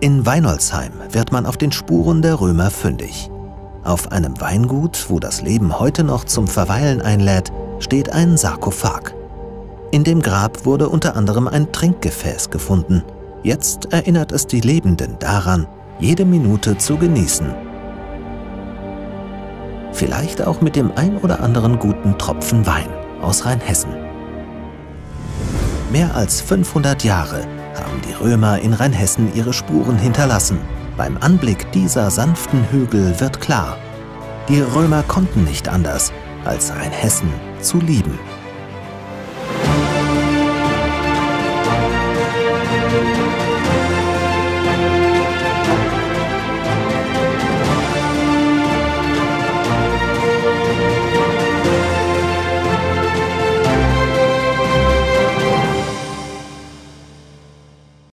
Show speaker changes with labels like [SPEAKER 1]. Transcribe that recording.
[SPEAKER 1] In Weinolzheim wird man auf den Spuren der Römer fündig. Auf einem Weingut, wo das Leben heute noch zum Verweilen einlädt, steht ein Sarkophag. In dem Grab wurde unter anderem ein Trinkgefäß gefunden. Jetzt erinnert es die Lebenden daran, jede Minute zu genießen. Vielleicht auch mit dem ein oder anderen guten Tropfen Wein aus Rheinhessen. Mehr als 500 Jahre haben die Römer in Rheinhessen ihre Spuren hinterlassen. Beim Anblick dieser sanften Hügel wird klar, die Römer konnten nicht anders, als Rheinhessen zu lieben.